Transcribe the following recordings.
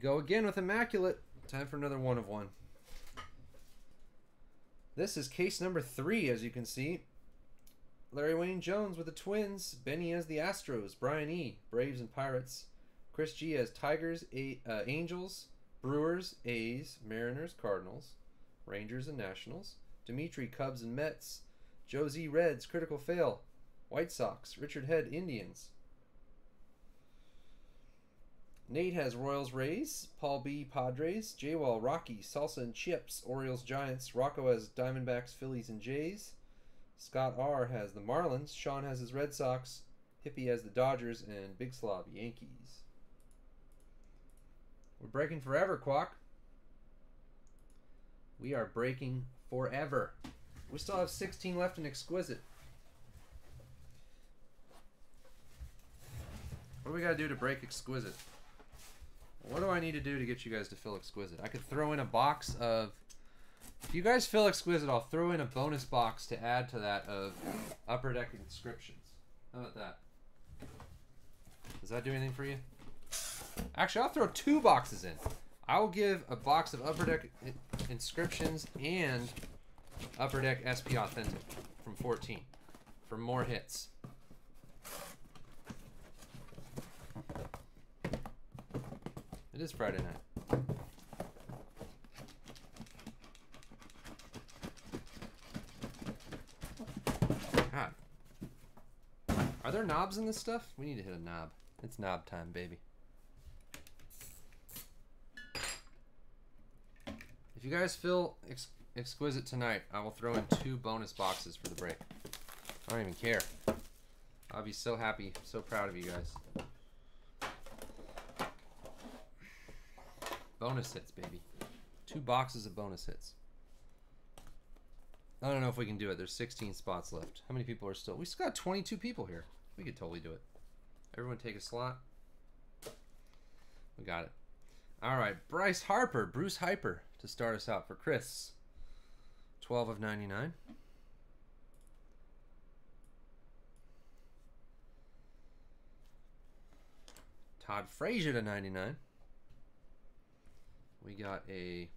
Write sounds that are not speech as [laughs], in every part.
Go again with Immaculate. Time for another one of one. This is case number three, as you can see. Larry Wayne Jones with the Twins. Benny as the Astros. Brian E. Braves and Pirates. Chris G as Tigers, A- uh, Angels, Brewers, A's, Mariners, Cardinals, Rangers and Nationals. Dimitri Cubs and Mets. Josie Reds, Critical Fail. White Sox. Richard Head, Indians. Nate has Royals Rays, Paul B Padres, J Wall Rockies, Salsa and Chips, Orioles Giants, Rocco has Diamondbacks, Phillies and Jays. Scott R has the Marlins, Sean has his Red Sox, Hippie has the Dodgers, and Big Slob Yankees. We're breaking forever, Quack. We are breaking forever. We still have 16 left in Exquisite. What do we gotta do to break Exquisite? What do I need to do to get you guys to feel Exquisite? I could throw in a box of... If you guys feel Exquisite, I'll throw in a bonus box to add to that of Upper Deck inscriptions. How about that? Does that do anything for you? Actually, I'll throw two boxes in. I will give a box of Upper Deck inscriptions and Upper Deck SP Authentic from 14 for more hits. It is Friday night. God. Are there knobs in this stuff? We need to hit a knob. It's knob time, baby. If you guys feel ex exquisite tonight, I will throw in two bonus boxes for the break. I don't even care. I'll be so happy, so proud of you guys. Bonus hits, baby. Two boxes of bonus hits. I don't know if we can do it. There's 16 spots left. How many people are still? We still got 22 people here. We could totally do it. Everyone take a slot. We got it. All right, Bryce Harper, Bruce Hyper to start us out for Chris. 12 of 99. Todd Frazier to 99. We got a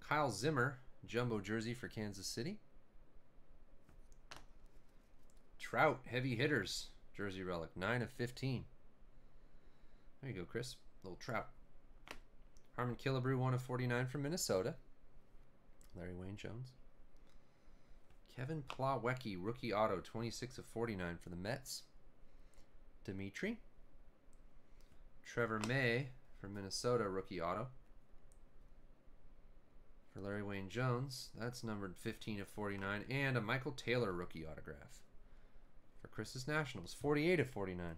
Kyle Zimmer jumbo jersey for Kansas City. Trout heavy hitters jersey relic 9 of 15. There you go, Chris. Little Trout. Harmon Killebrew 1 of 49 from Minnesota. Larry Wayne Jones. Kevin Plawecki rookie auto 26 of 49 for the Mets. Dimitri. Trevor May from Minnesota rookie auto for Larry Wayne Jones. That's numbered 15 of 49. And a Michael Taylor rookie autograph for Chris's Nationals. 48 of 49.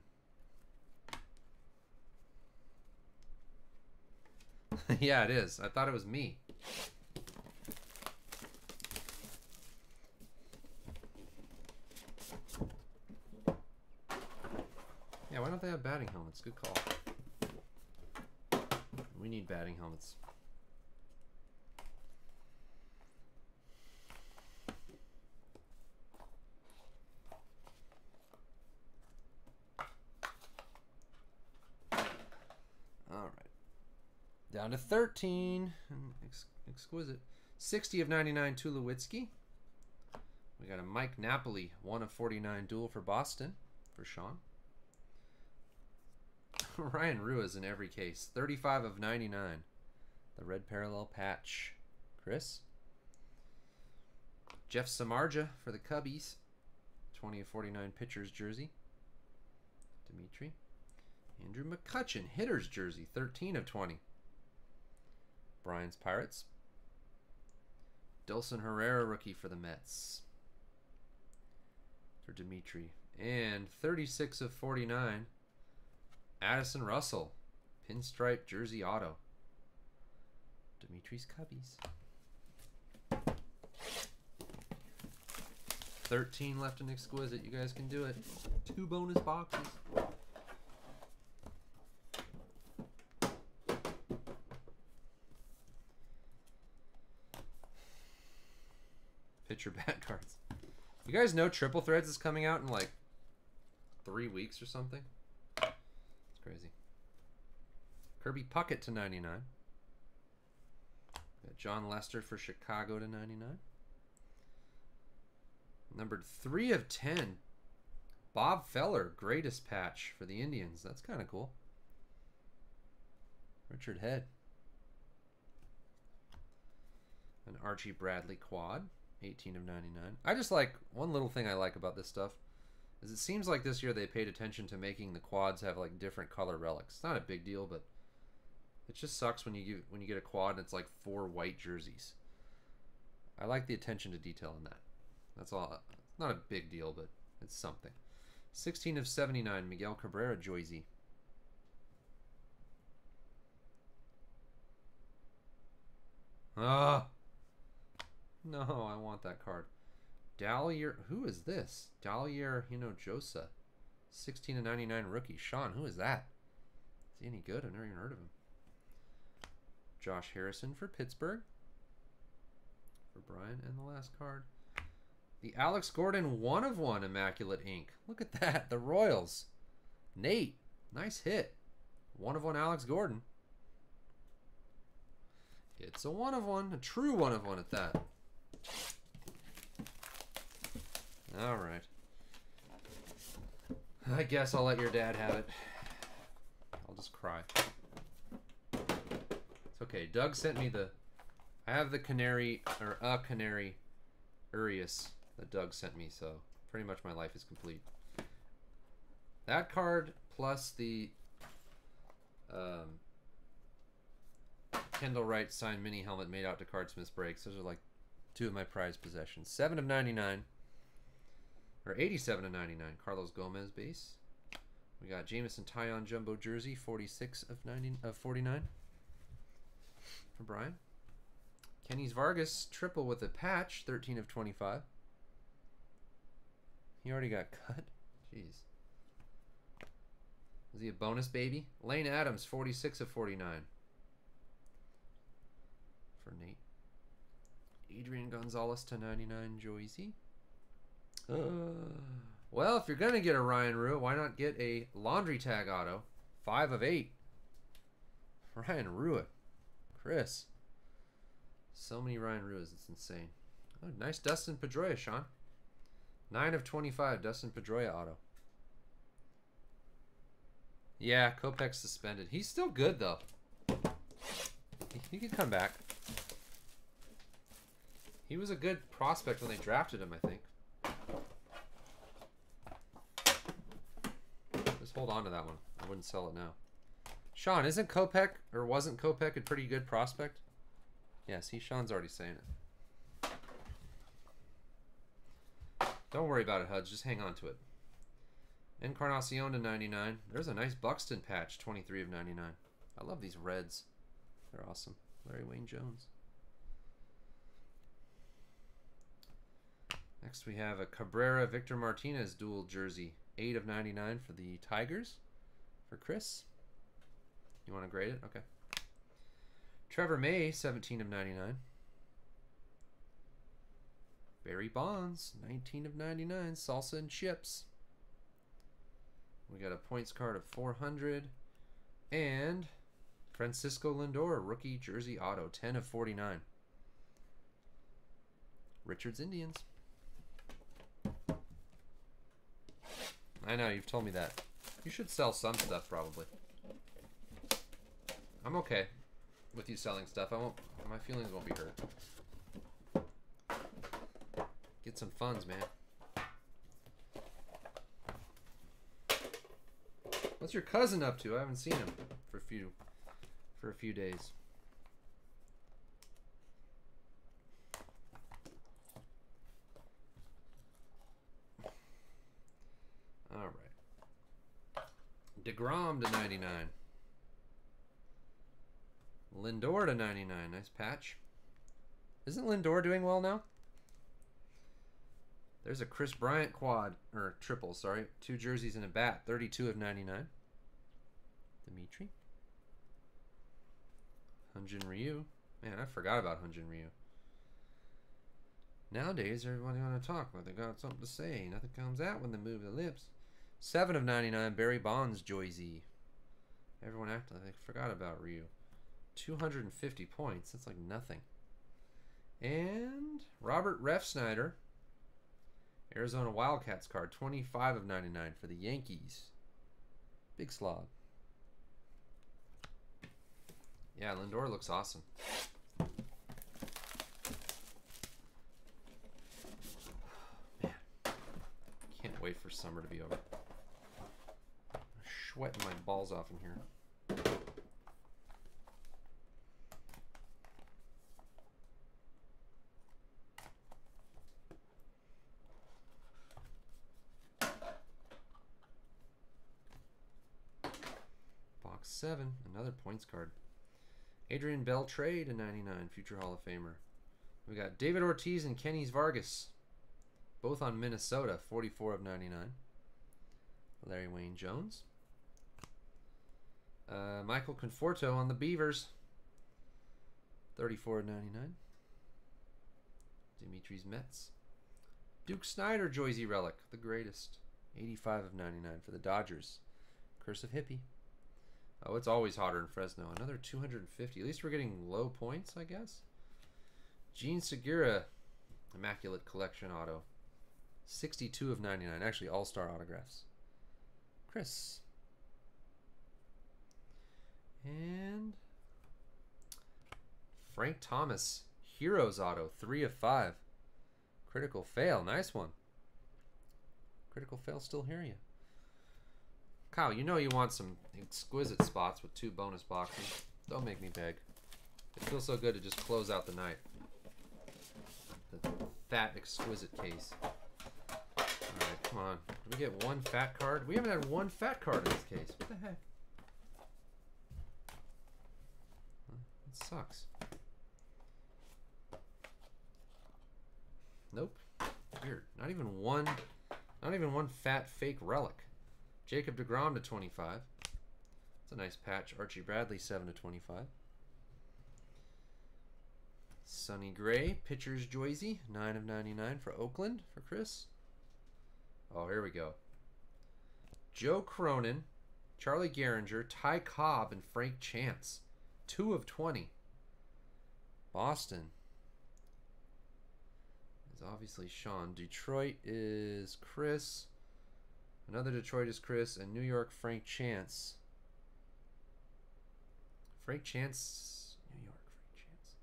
[laughs] yeah, it is. I thought it was me. Yeah, why don't they have batting helmets? Good call. We need batting helmets. All right. Down to 13. Ex exquisite. 60 of 99 Tulowitzki. We got a Mike Napoli, 1 of 49 duel for Boston for Sean. [laughs] Ryan Rua in every case. 35 of 99. The red parallel patch. Chris. Jeff Samardzija for the Cubbies. 20 of 49 pitchers jersey. Dimitri. Andrew McCutchen, hitter's jersey, 13 of 20. Brian's Pirates. Dilson Herrera, rookie for the Mets. For Dimitri. And 36 of 49. Addison Russell, pinstripe jersey auto. Dimitri's Cubbies. 13 left in Exquisite. You guys can do it. Two bonus boxes. Pitcher [laughs] bat cards. You guys know Triple Threads is coming out in like three weeks or something? It's crazy. Kirby Puckett to 99. Got Jon Lester for Chicago to 99. Numbered 3 of 10. Bob Feller, greatest patch for the Indians. That's kind of cool. Richard Head. An Archie Bradley quad, 18 of 99. I just like, one little thing I like about this stuff is it seems like this year they paid attention to making the quads have like different color relics. It's not a big deal, but it just sucks when you get, when you get a quad and it's like four white jerseys. I like the attention to detail in that. That's all. It's not a big deal, but it's something. 16 of 79, Miguel Cabrera, Joyzy. Ah. [laughs] No, I want that card. Dalier, who is this? Dalier Hinojosa. 16 to 99 rookie. Sean, who is that? Is he any good? I've never even heard of him. Josh Harrison for Pittsburgh. For Brian. And the last card. The Alex Gordon one of one Immaculate Ink. Look at that. The Royals. Nate. Nice hit. One of one Alex Gordon. It's a one of one. A true one of one at that. All right. I guess I'll let your dad have it. I'll just cry. It's okay. Doug sent me the... I have the canary, or a canary Urias that Doug sent me, so pretty much my life is complete. That card plus the um, Kendall Wright signed mini helmet made out to Cardsmith's breaks. Those are like two of my prized possessions. 7 of 99. Or 87 of 99. Carlos Gomez base. We got Jameson Taillon jumbo jersey, 46 of 90 of 49. For Brian. Kenny's Vargas triple with a patch, 13 of 25. He already got [laughs] cut. Jeez. Is he a bonus baby? Lane Adams, 46 of 49. For Nate. Adrian Gonzalez to 99, Joyzy. Uh, well, if you're going to get a Ryan Rua, why not get a laundry tag auto? 5 of 8. Ryan Rua. Chris. So many Ryan Ruas, it's insane. Oh, nice Dustin Pedroia, Sean. 9 of 25, Dustin Pedroia auto. Yeah, Kopech suspended. He's still good, though. He, he could come back. He was a good prospect when they drafted him, I think. Just hold on to that one. I wouldn't sell it now. Sean, isn't Kopech, or wasn't Kopech a pretty good prospect? Yeah, see, Sean's already saying it. Don't worry about it, Hudge. Just hang on to it. Encarnacion to 99. There's a nice Buxton patch, 23 of 99. I love these reds. They're awesome. Larry Wayne Jones. Next we have a Cabrera Victor Martinez dual jersey. 8 of 99 for the Tigers. For Chris. You want to grade it? Okay. Trevor May, 17 of 99. Barry Bonds, 19 of 99. Salsa and chips. We got a points card of 400. And Francisco Lindor, rookie jersey auto, 10 of 49. Richards Indians. I know, you've told me that. You should sell some stuff, probably. I'm okay with you selling stuff. I won't. My feelings won't be hurt. Get some funds, man. What's your cousin up to? I haven't seen him for a few for a few days. All right. DeGrom to 99. Lindor to 99. Nice patch. Isn't Lindor doing well now? There's a Kris Bryant quad, or triple, sorry. Two jerseys and a bat. 32 of 99. Dimitri. Hyun-Jin Ryu. Man, I forgot about Hyun-Jin Ryu. Nowadays, everybody want to talk, but they got something to say. Nothing comes out when they move their lips. 7 of 99, Barry Bonds, Joyzy. Everyone acted like they forgot about Ryu. 250 points. That's like nothing. And Robert Refsnyder. Arizona Wildcats card. 25 of 99 for the Yankees. Big slob. Yeah, Lindor looks awesome. [sighs] Man, can't wait for summer to be over. Sweating my balls off in here. Box 7, another points card. Adrian Beltre to 99, future Hall of Famer. We got David Ortiz and Kenny's Vargas, both on Minnesota, 44 of 99. Larry Wayne Jones. Uh, Michael Conforto on the Beavers, 34 of 99. Dimitri's Mets. Duke Snider, Joyzy Relic, the greatest, 85 of 99 for the Dodgers. Curse of Hippie. Oh, it's always hotter in Fresno. Another 250. At least we're getting low points, I guess. Jean Segura, Immaculate Collection Auto. 62 of 99. Actually, all-star autographs. Chris. And Frank Thomas, Heroes Auto. 3 of 5. Critical fail. Nice one. Critical fail still hear you. Kyle, you know you want some exquisite spots with two bonus boxes. Don't make me beg. It feels so good to just close out the night. The fat, exquisite case. Alright, come on. Did we get one fat card? We haven't had one fat card in this case. What the heck? Sucks. Nope. Weird. Not even one not even one fat fake relic. Jacob DeGrom to 25. It's a nice patch. Archie Bradley, 7 to 25. Sonny Gray, pitcher's Joyzy, 9 of 99 for Oakland for Chris. Oh, here we go. Joe Cronin, Charlie Gehringer, Ty Cobb, and Frank Chance. 2 of 20. Boston is obviously Sean. Detroit is Chris. Another Detroit is Chris. And New York, Frank Chance. Frank Chance. New York, Frank Chance.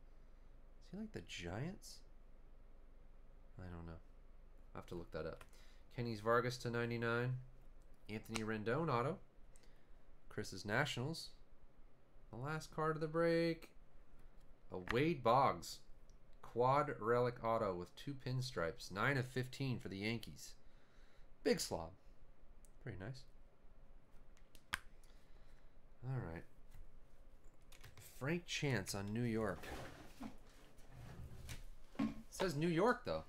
Is he like the Giants? I don't know. i have to look that up. Kenny's Vargas to 99. Anthony Rendon auto. Chris's Nationals. The last card of the break. A Wade Boggs. Quad Relic Auto with two pinstripes. 9 of 15 for the Yankees. Big slob. Pretty nice. All right. Frank Chance on New York. It says New York, though.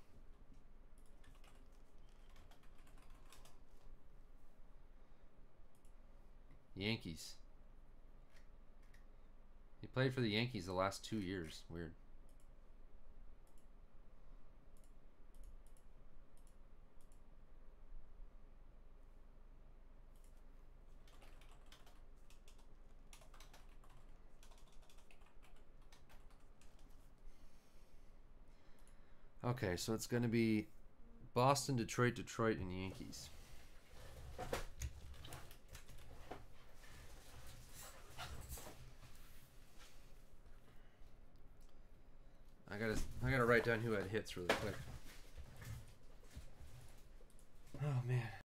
Yankees. Played for the Yankees the last two years. Weird. Okay, so it's going to be Boston, Detroit, Detroit, and Yankees. I gotta, I gotta write down who had hits really quick. Oh man.